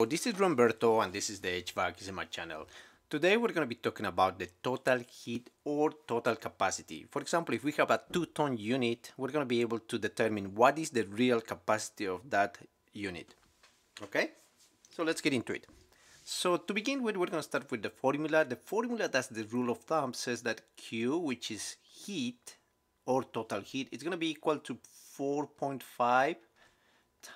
So this is Roberto and this is the HVAC Easy Math channel. Today we're going to be talking about the total heat or total capacity. For example, if we have a two-ton unit, we're going to be able to determine what is the real capacity of that unit. Okay, so let's get into it. So to begin with, we're going to start with the formula. The formula that's the rule of thumb says that Q, which is heat or total heat, is going to be equal to 4.5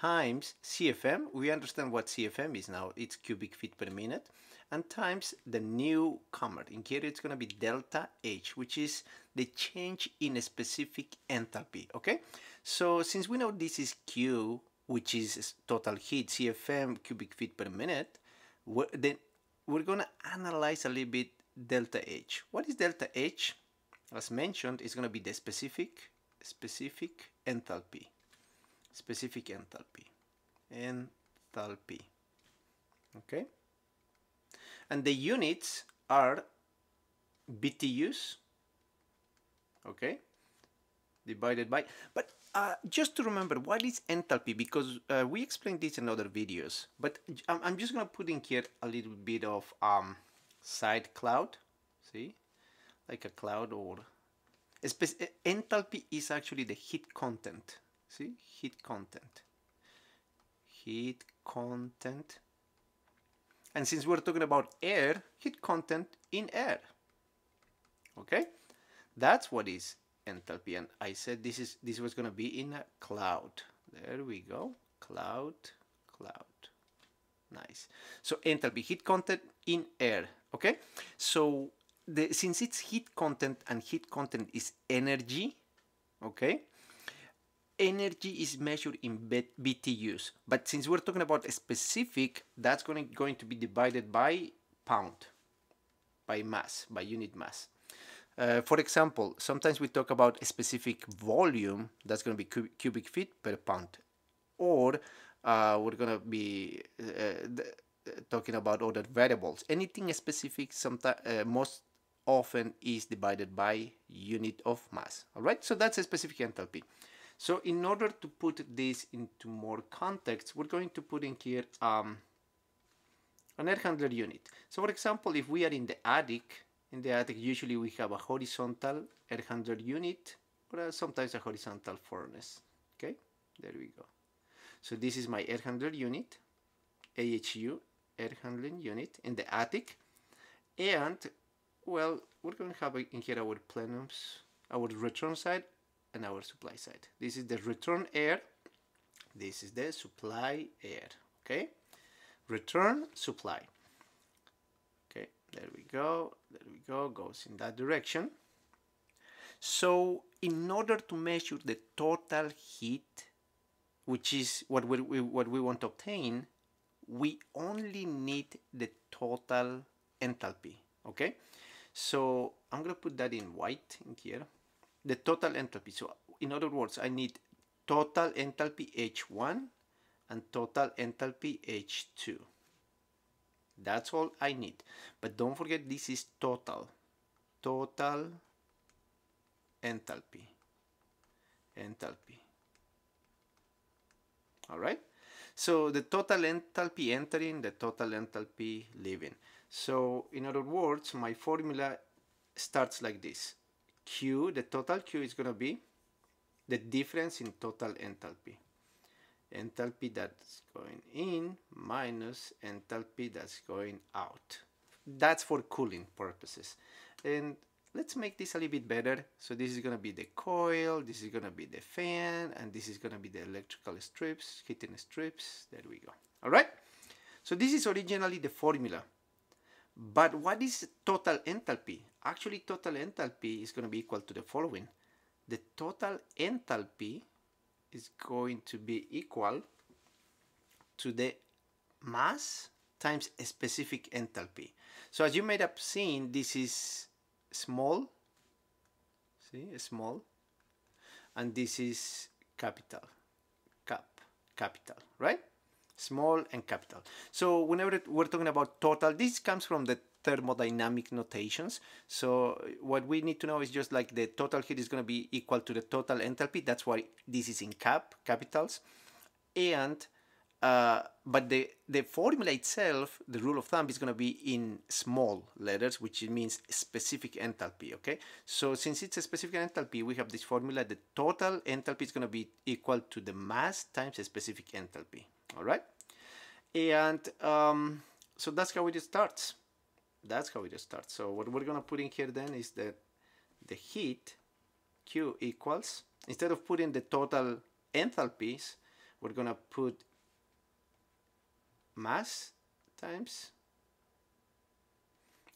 times CFM. We understand what CFM is now. It's cubic feet per minute. And times the newcomer. In here it's going to be delta H, which is the change in a specific enthalpy. Okay. So since we know this is Q, which is total heat, CFM cubic feet per minute, we're, then we're going to analyze a little bit delta H. What is delta H? As mentioned, it's going to be the specific specific enthalpy specific enthalpy. Enthalpy. Okay and the units are BTUs okay divided by but uh, just to remember what is enthalpy? Because uh, we explained this in other videos but I'm, just gonna put in here a little bit of um, side cloud. See? Like a cloud or enthalpy is actually the heat content see? Heat content. Heat content. And since we're talking about air heat content in air. Okay? That's what is enthalpy. And I said this is this was going to be in a cloud. There we go. Cloud cloud. Nice. So enthalpy heat content in air. Okay? So the since it's heat content and heat content is energy okay energy is measured in BTUs. But since we're talking about a specific, that's going to, going to be divided by pound, by mass, by unit mass. Uh, for example, sometimes we talk about a specific volume, that's going to be cubic feet per pound. Or uh, we're going to be uh, talking about other variables. Anything specific sometimes, uh, most often is divided by unit of mass. All right, so that's a specific enthalpy. So in order to put this into more context, we're going to put in here um, an air handler unit. So for example, if we are in the attic, in the attic usually we have a horizontal air handler unit or sometimes a horizontal furnace. Okay, there we go. So this is my air handler unit, AHU, air handling unit in the attic. And well, we're going to have in here our plenums, our return side and our supply side. This is the return air. This is the supply air. Okay, return supply. Okay, there we go. There we go. Goes in that direction. So in order to measure the total heat, which is what we, what we want to obtain, we only need the total enthalpy. Okay, so I'm gonna put that in white in here the total enthalpy. So in other words, I need total enthalpy H1 and total enthalpy H2. That's all I need. But don't forget this is total. Total enthalpy. Enthalpy. Alright? So the total enthalpy entering, the total enthalpy leaving. So in other words, my formula starts like this. Q, the total Q is going to be the difference in total enthalpy. Enthalpy that's going in minus enthalpy that's going out. That's for cooling purposes. And let's make this a little bit better. So this is going to be the coil, this is going to be the fan, and this is going to be the electrical strips, heating strips. There we go. All right. So this is originally the formula. But what is total enthalpy? Actually, total enthalpy is going to be equal to the following. The total enthalpy is going to be equal to the mass times a specific enthalpy. So as you may have seen, this is small, see, small, and this is capital, cap, capital, right? small and capital. So whenever we're talking about total, this comes from the thermodynamic notations. So what we need to know is just like the total heat is going to be equal to the total enthalpy. That's why this is in cap, capitals. And uh, but the, the formula itself, the rule of thumb is going to be in small letters, which means specific enthalpy, okay? So since it's a specific enthalpy, we have this formula, the total enthalpy is going to be equal to the mass times a specific enthalpy, all right? And um, so that's how it starts. That's how it starts. So what we're going to put in here then is that the heat Q equals, instead of putting the total enthalpies, we're going to put mass times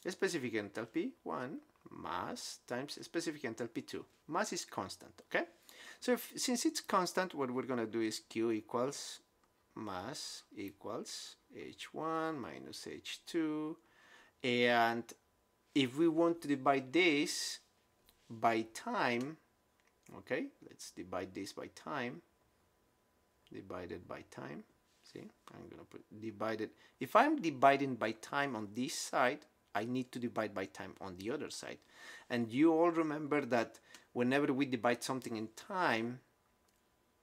specific enthalpy 1 mass times specific enthalpy 2. Mass is constant, okay? So if, since it's constant, what we're going to do is Q equals mass equals H1 minus H2. And if we want to divide this by time, okay, let's divide this by time, divided by time. See, I'm gonna put divided. If I'm dividing by time on this side, I need to divide by time on the other side. And you all remember that whenever we divide something in time,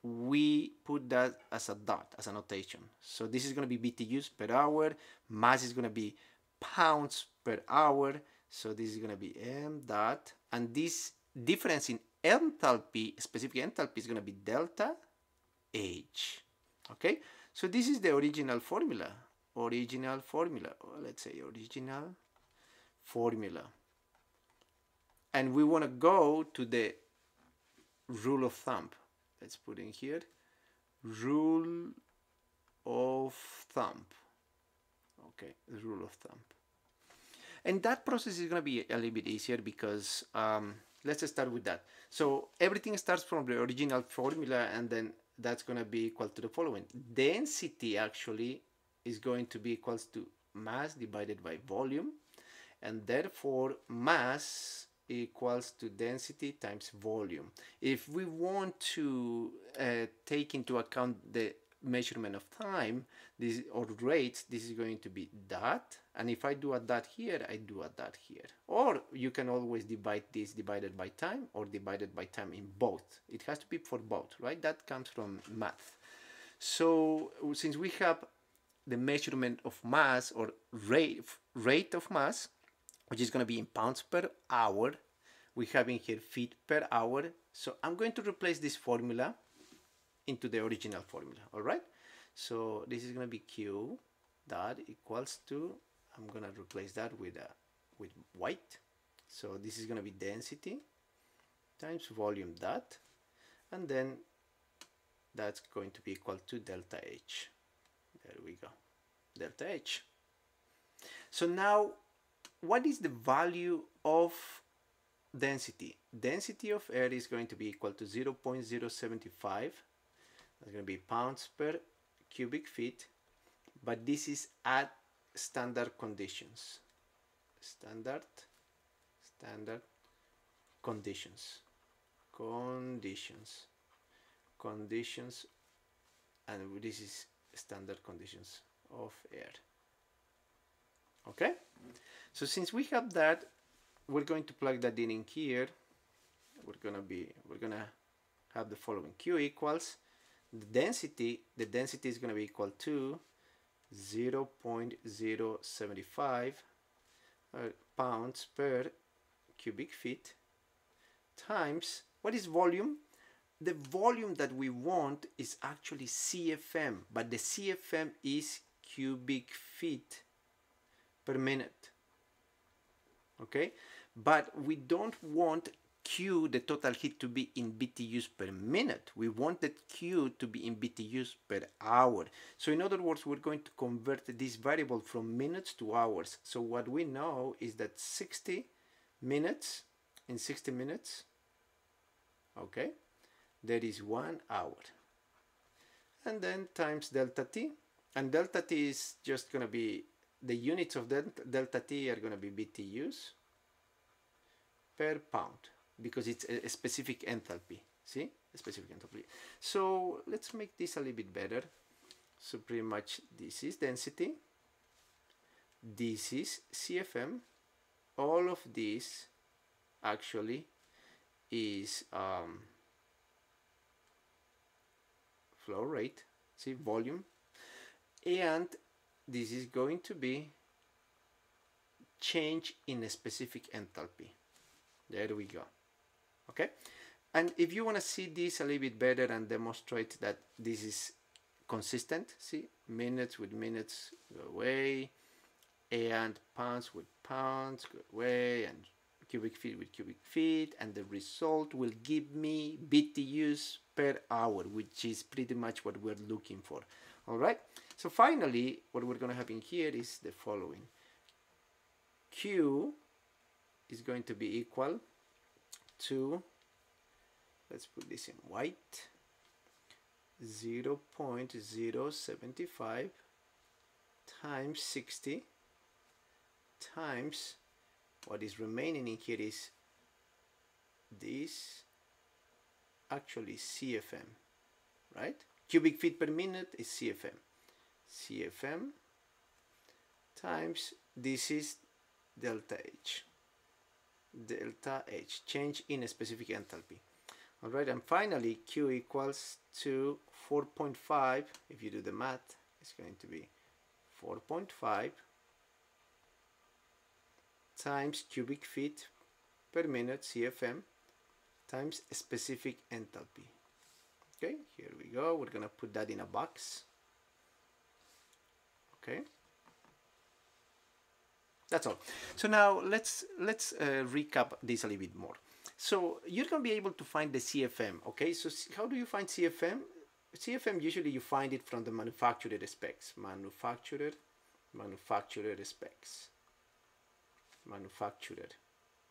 we put that as a dot, as a notation. So this is going to be BTUs per hour. Mass is going to be pounds per hour. So this is going to be M dot. And this difference in enthalpy, specific enthalpy, is going to be delta H. Okay? So this is the original formula. Original formula. Or let's say original formula. And we want to go to the rule of thumb. Let's put in here. Rule of thumb. Okay, the rule of thumb. And that process is going to be a little bit easier because um, let's start with that. So everything starts from the original formula and then that's going to be equal to the following. Density actually is going to be equals to mass divided by volume and therefore mass equals to density times volume. If we want to uh, take into account the measurement of time this or rates this is going to be that. And if I do a dot here I do a dot here. Or you can always divide this divided by time or divided by time in both. It has to be for both right? That comes from math. So since we have the measurement of mass or rate rate of mass which is going to be in pounds per hour we have in here feet per hour. So I'm going to replace this formula into the original formula all right? So this is going to be q dot equals to I'm going to replace that with a with white. So this is going to be density times volume dot and then that's going to be equal to delta H. There we go delta H. So now what is the value of density? Density of air is going to be equal to 0.075 that's going to be pounds per cubic feet but this is at standard conditions. Standard standard conditions. Conditions. Conditions and this is standard conditions of air. Okay? So since we have that we're going to plug that in in here. We're gonna be we're gonna have the following q equals the density, the density is going to be equal to 0 0.075 uh, pounds per cubic feet times, what is volume? The volume that we want is actually CFM, but the CFM is cubic feet per minute. Okay, but we don't want Q, the total heat to be in BTUs per minute. We wanted Q to be in BTUs per hour. So in other words, we're going to convert this variable from minutes to hours. So what we know is that 60 minutes, in 60 minutes, okay, there is one hour. And then times delta T. And delta T is just going to be, the units of delta T are going to be BTUs per pound because it's a, a specific enthalpy see? A specific enthalpy. So let's make this a little bit better. So pretty much this is density. This is CFM all of this actually is um, flow rate see? Volume. And this is going to be change in a specific enthalpy. There we go. Okay. And if you want to see this a little bit better and demonstrate that this is consistent, see, minutes with minutes go away, and pounds with pounds go away, and cubic feet with cubic feet, and the result will give me BTUs per hour, which is pretty much what we're looking for. All right. So finally, what we're going to have in here is the following. Q is going to be equal to let's put this in white. 0 0.075 times 60 times what is remaining in here is this actually CFM right? Cubic feet per minute is CFM CFM times this is delta H. Delta H. Change in a specific enthalpy all right and finally q equals to 4.5 if you do the math it's going to be 4.5 times cubic feet per minute CFM times specific enthalpy. Okay here we go. We're gonna put that in a box. Okay. That's all. So now let's let's uh, recap this a little bit more so you're going to be able to find the CFM, okay? So how do you find CFM? CFM, usually you find it from the manufacturer specs. Manufacturer, manufacturer specs. Manufacturer,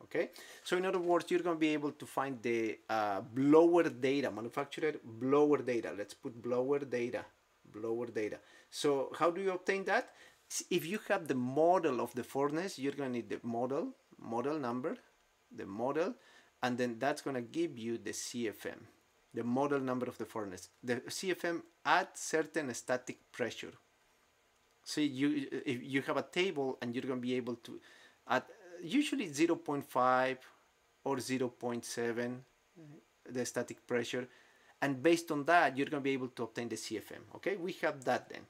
okay? So in other words, you're going to be able to find the uh, blower data, manufacturer blower data. Let's put blower data, blower data. So how do you obtain that? If you have the model of the furnace, you're going to need the model, model number, the model, and then that's going to give you the CFM, the model number of the furnace. The CFM at certain static pressure. So you if you have a table and you're going to be able to at usually 0.5 or 0.7 uh, the static pressure and based on that you're going to be able to obtain the CFM okay we have that then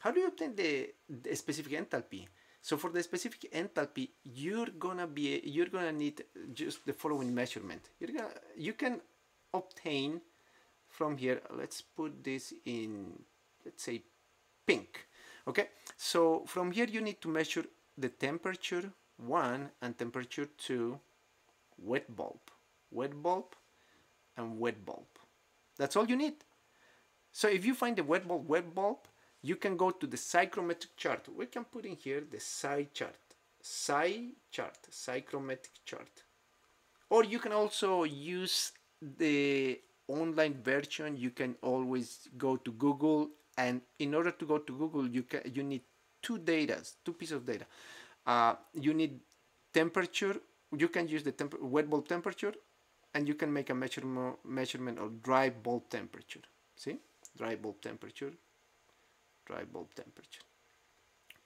how do you obtain the, the specific enthalpy so for the specific enthalpy, you're gonna be you're gonna need just the following measurement. You're gonna you can obtain from here. Let's put this in let's say pink. Okay, so from here you need to measure the temperature one and temperature two wet bulb, wet bulb, and wet bulb. That's all you need. So if you find the wet bulb, wet bulb, you can go to the psychrometric chart. We can put in here the psi chart, psi chart, psychrometric chart. Or you can also use the online version. You can always go to Google and in order to go to Google, you can you need two data, two pieces of data. Uh, you need temperature. You can use the temp wet bulb temperature, and you can make a measurement measurement of dry bulb temperature. See, dry bulb temperature dry bulb temperature.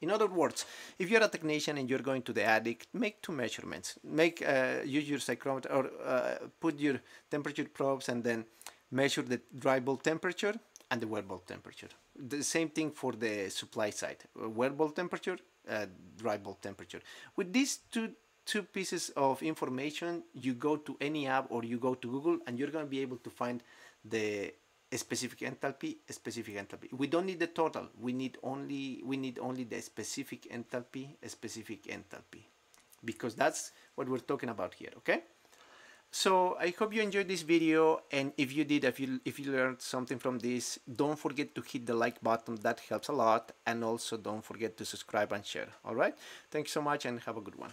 In other words, if you're a technician and you're going to the attic, make two measurements. Make uh, use your psychrometer or uh, put your temperature probes and then measure the dry bulb temperature and the wet bulb temperature. The same thing for the supply side. Wet bulb temperature, uh, dry bulb temperature. With these two two pieces of information, you go to any app or you go to Google and you're going to be able to find the specific enthalpy, specific enthalpy. We don't need the total. We need only we need only the specific enthalpy, specific enthalpy, because that's what we're talking about here. Okay. So I hope you enjoyed this video, and if you did, if you if you learned something from this, don't forget to hit the like button. That helps a lot, and also don't forget to subscribe and share. All right. Thank you so much, and have a good one.